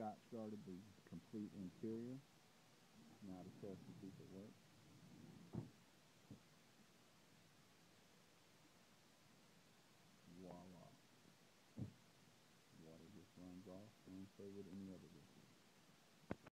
Scotch Guarded the complete interior. Now to test to see if it works. Voila. Water just runs off, and so would any other